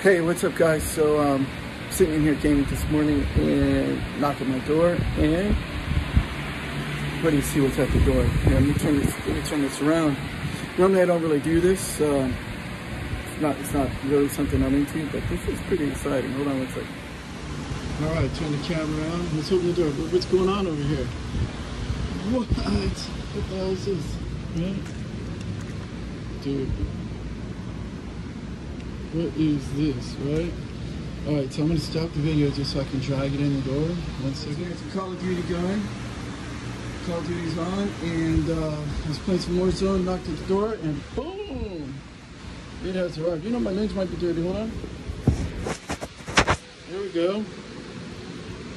Hey, what's up, guys? So, um, sitting in here gaming this morning and knocked at my door, and do you see what's at the door? Yeah, let me turn this. Let me turn this around. Normally, I don't really do this. Um, it's not. It's not really something I'm into, but this is pretty exciting. Hold on one second. All right, turn the camera around. Let's open the door. What's going on over here? What? What the hell is this? Dude. What is this, right? Alright, so I'm gonna stop the video just so I can drag it in the door. One second. It's a Call of Duty gun. Call of Duty's on, and uh, I was playing some Warzone, knocked at the door, and boom! It has arrived. You know my legs might be dirty, hold on. There we go.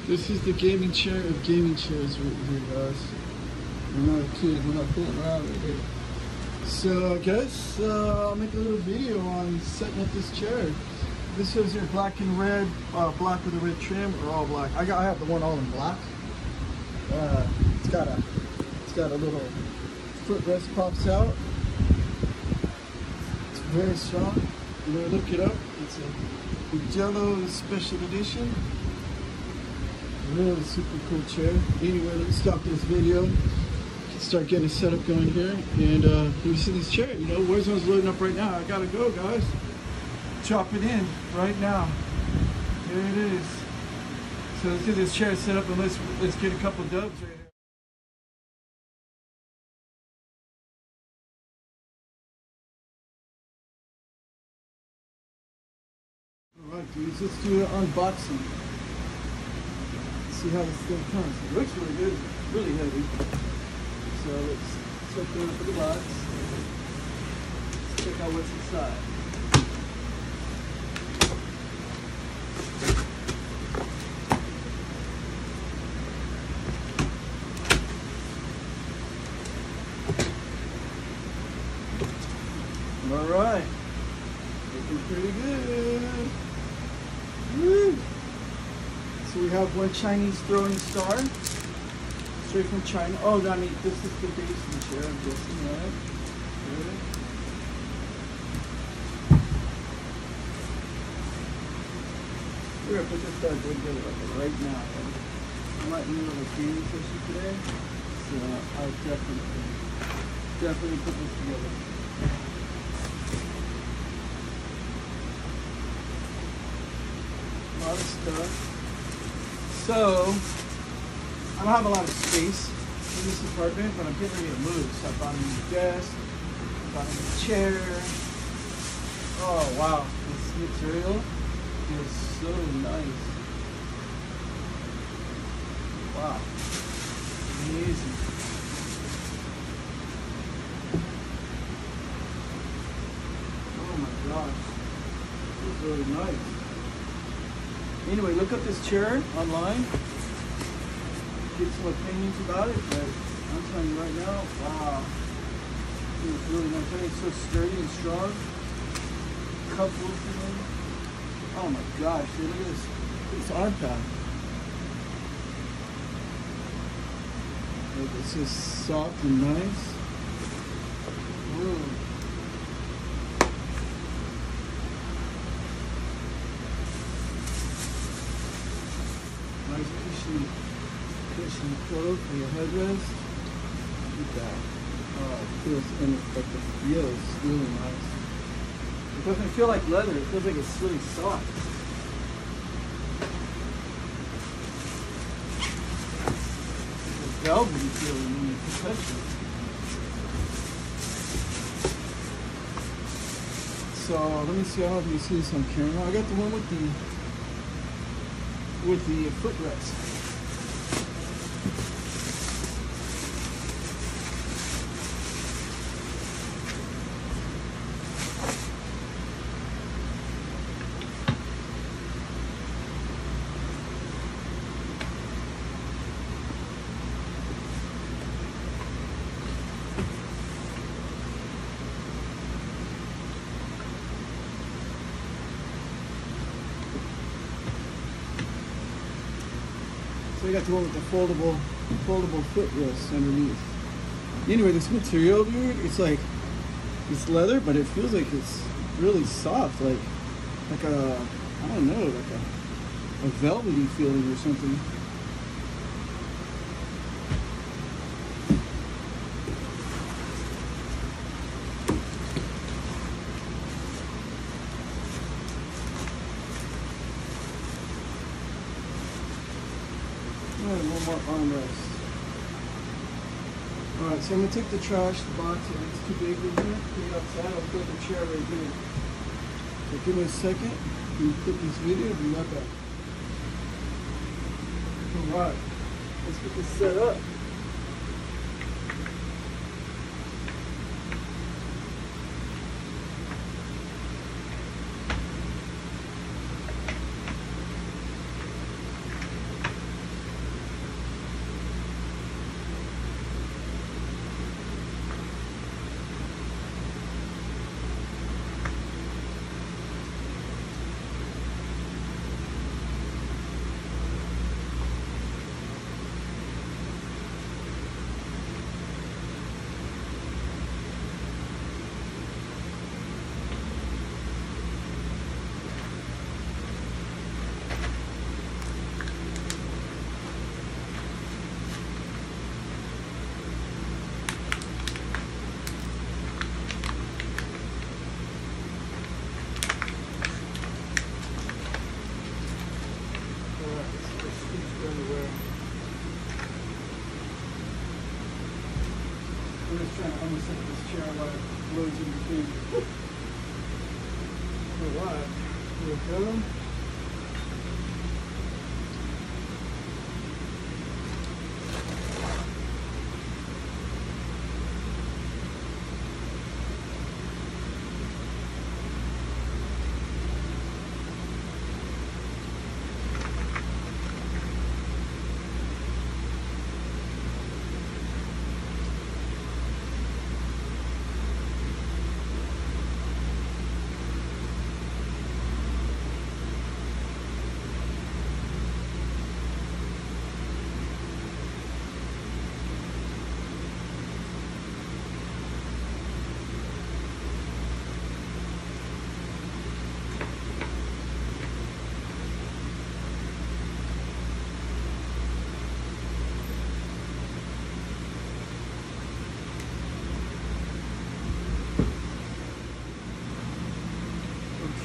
This is the gaming chair of gaming chairs right here, guys. We're not kidding, we're not fooling around right here. So I guess uh, I'll make a little video on setting up this chair. This is your black and red, uh, black with a red trim, or all black. I got, I have the one all in black. Uh, it's got a, it's got a little footrest pops out. It's very strong. You know, look it up. It's a Mugello Special Edition. Really super cool chair. Anyway, let's stop this video start getting a setup going here. And uh, you see this chair, you know, Warzone's loading up right now. I gotta go, guys. Chop it in right now. Here it is. So let's get this chair set up and let's let's get a couple dubs right here. Alright let's do an unboxing. see how this thing comes. It looks really good, it's really heavy. So let's open it up the box. Let's check out what's inside. All right, looking pretty good. Woo. So we have one Chinese throwing star straight from China. Oh, mean, this is the basement chair, I'm guessing, right? Really? We're gonna put this bad boy together right now. I'm right in the middle of a gaming session today, so I'll definitely, definitely put this together. A lot of stuff. So, I don't have a lot of space in this apartment, but I'm getting ready to move. So I bought a new desk, bought a new chair. Oh wow, this material is so nice. Wow, amazing. Oh my gosh, this is really nice. Anyway, look up this chair online get some opinions about it, but I'm telling you right now, wow. It's really nice. It's so sturdy and strong. Cup feeling. Oh my gosh, dude, look at this. Arm pad. Look, it's just soft and nice. Ooh. Nice cushiony some for your headrest. At that. It feels, and but the feel is really nice. It doesn't feel like leather, it feels like it's really soft. Velvety feeling when you touch it. So let me see how you see this on camera. I got the one with the with the footrest. Got the one with the foldable, foldable footrest underneath. Anyway, this material, dude, it's like, it's leather, but it feels like it's really soft. Like, like a, I don't know, like a, a velvety feeling or something. Alright, one more armrest. Alright, so I'm gonna take the trash, the box, if it's too big in here, put it outside, I'll put the chair right here. So give me a second, and put this video, be right back. Alright, let's get this set up.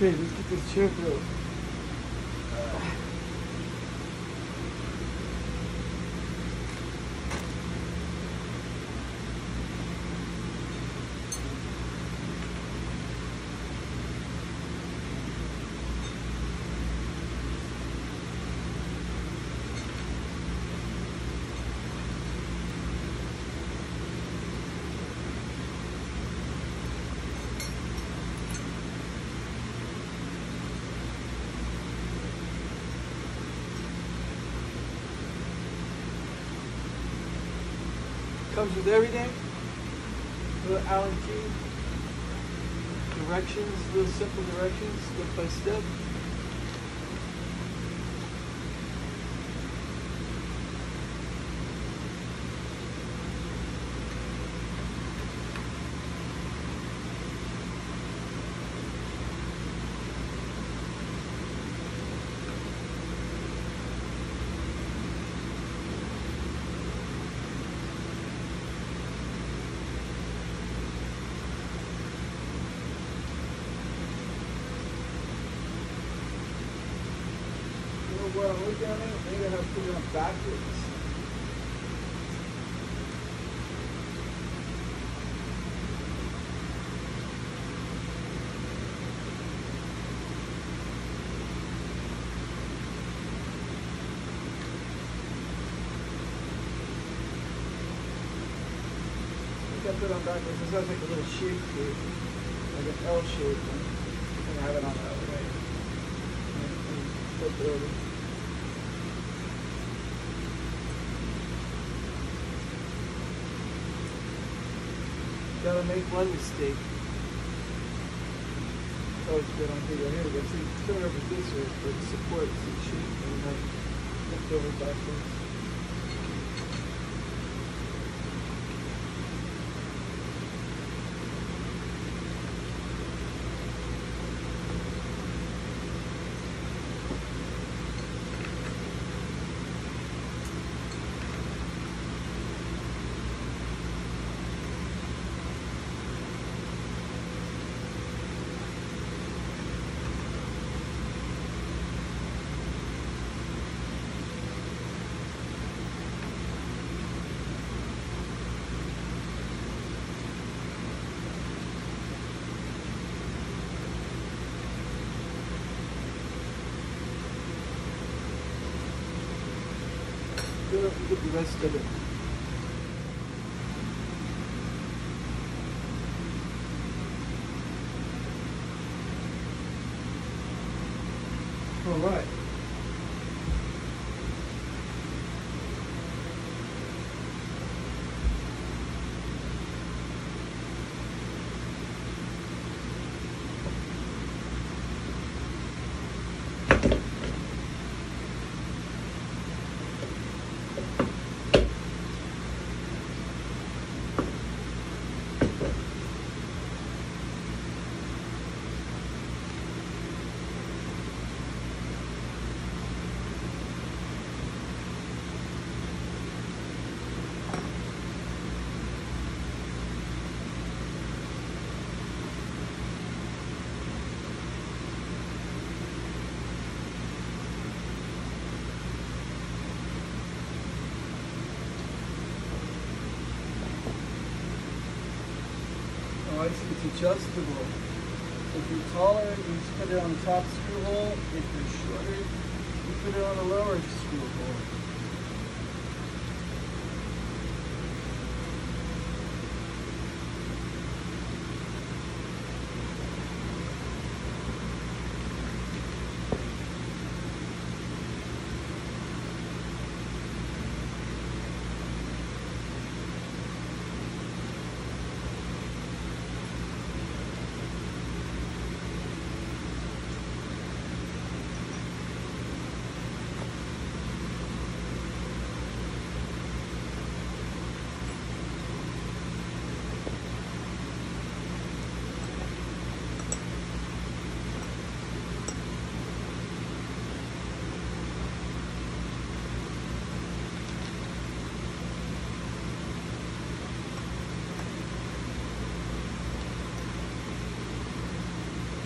Okay, let's get this chair Comes with everything. Little Allen key. Directions, little simple directions, step by step. You know what I'm looking at? it? Maybe I have to put it on backwards. Think put it on backwards. This has like a little shape it, like an L shape. I'm have it on that way. And- and Flip it over. Gotta make one mistake. Oh, it's always good on video. Here we go. See, turn over this way for the support. The shape and then flip it over backwards. The rest of it. All right. It's, adjustable. If you're taller, you put it on the top screw hole. If you're shorter, you put it on the lower screw hole.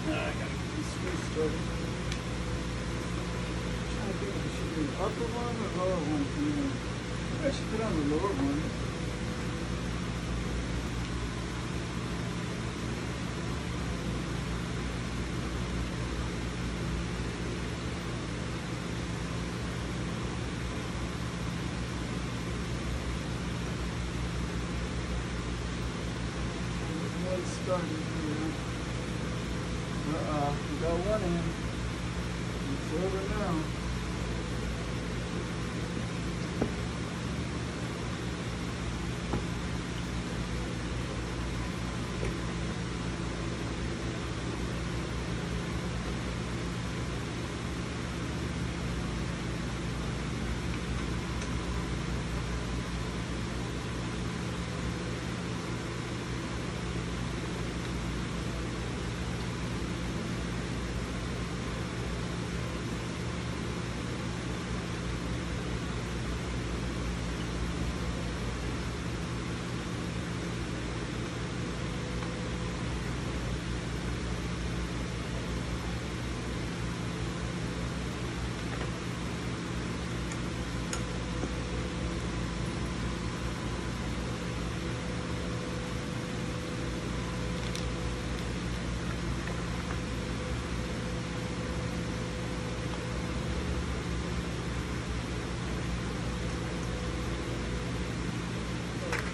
Now I gotta get these screws started. trying to think if I should do the upper one or lower one. You know, maybe I should put on the lower one. One started here. Uh-uh, we got one in. It's over now.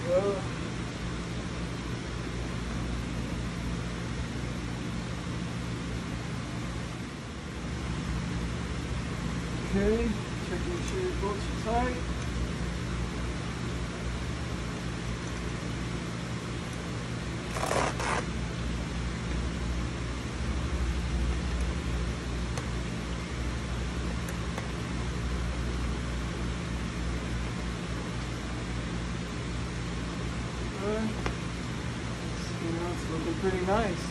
Well, okay, checking sure Good. You know, it's looking pretty nice.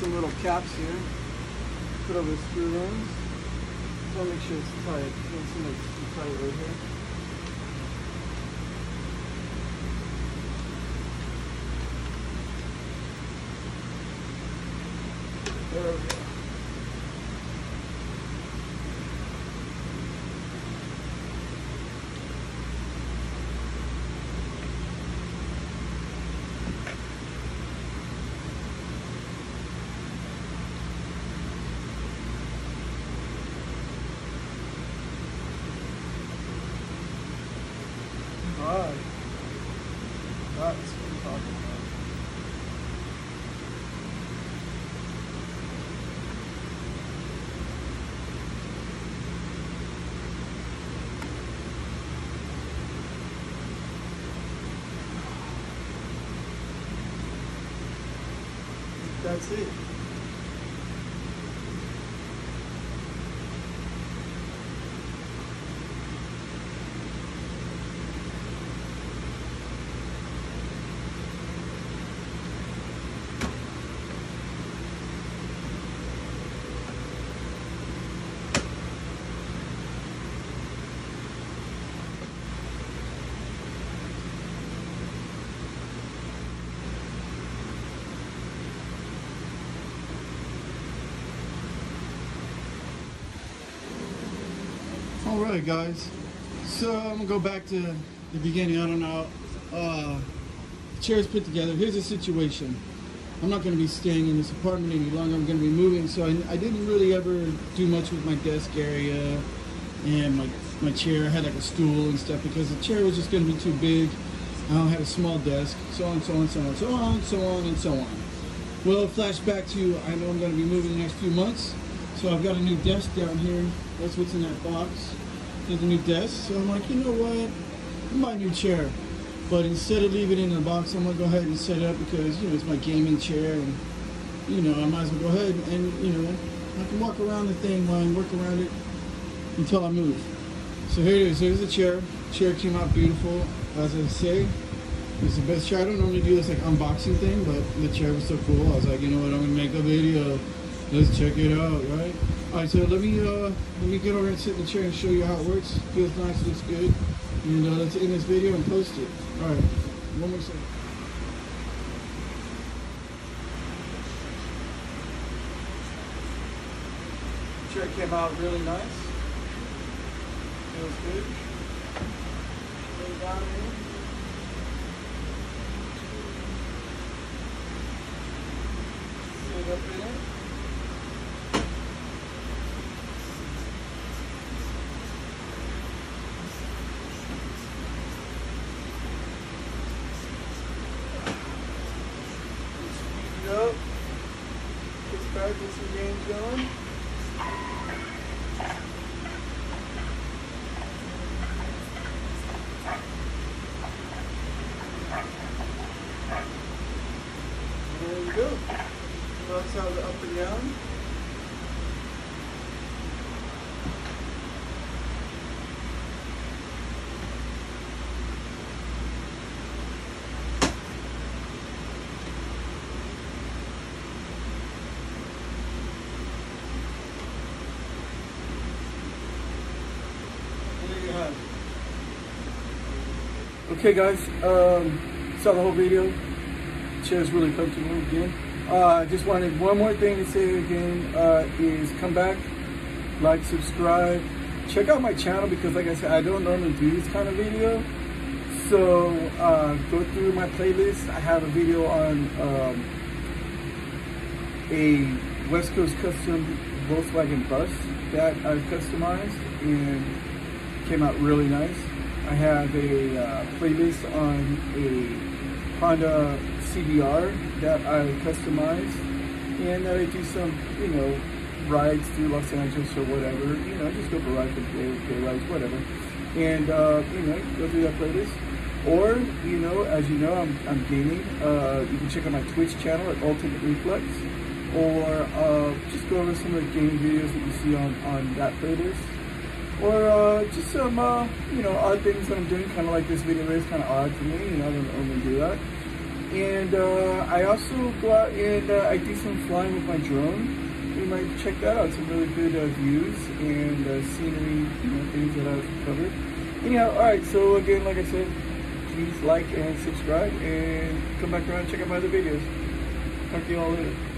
Some little caps here. Put over screw rings. To make sure it's tight. It's tight right here. Right. That's what I'm talking about. That's it. All right, guys. So I'm gonna go back to the beginning. I don't know. Uh, chairs put together. Here's the situation. I'm not gonna be staying in this apartment any longer. I'm gonna be moving. So I, I didn't really ever do much with my desk area and my my chair. I had like a stool and stuff because the chair was just gonna be too big. I had a small desk. So on, so on, so on, so on, so on, and so on. Well, flashback to I know I'm gonna be moving the next few months. So I've got a new desk down here. That's what's in that box. There's a new desk. So I'm like, you know what? My new chair. But instead of leaving it in the box, I'm gonna go ahead and set it up because you know it's my gaming chair, and you know I might as well go ahead and you know I can walk around the thing while I work around it until I move. So here it is. Here's the chair. Chair came out beautiful, as I say. It's the best chair. I don't normally do this like unboxing thing, but the chair was so cool. I was like, you know what? I'm gonna make a video. Let's check it out, right? All right, so let me uh, let me get over and sit in the chair and show you how it works. Feels nice, looks good. And uh, let's end this video and post it. All right, one more second. Chair came out really nice. Feels good. Lay down. Sit up in it. Gets back with some games going. There you go. That's how the up and down. There you have it. Okay guys, um, saw the whole video. Chair's really comfortable again. Uh, just wanted one more thing to say again uh, is come back, like, subscribe, check out my channel because like I said, I don't normally do this kind of video. So uh, go through my playlist. I have a video on um, a West Coast custom Volkswagen bus that I customized and came out really nice. I have a uh, playlist on a Honda CBR that I customized and I do some, you know, rides through Los Angeles or whatever. You know, just go for rides, day, day rides, whatever. And, uh, you know, go through that playlist. Or, you know, as you know, I'm, I'm gaming. Uh, you can check out my Twitch channel at Ultimate Reflex. Or uh, just go over some of the game videos that you see on, on that playlist. Or uh, just some, uh, you know, odd things that I'm doing, kind of like this video is kind of odd to me. You know, I don't normally do that. And uh, I also go out and uh, I do some flying with my drone. You might check that out. Some really good uh, views and uh, scenery, you know, things that I've covered. Anyhow, all right. So again, like I said, please like and subscribe, and come back around and check out my other videos. Talk to you all later.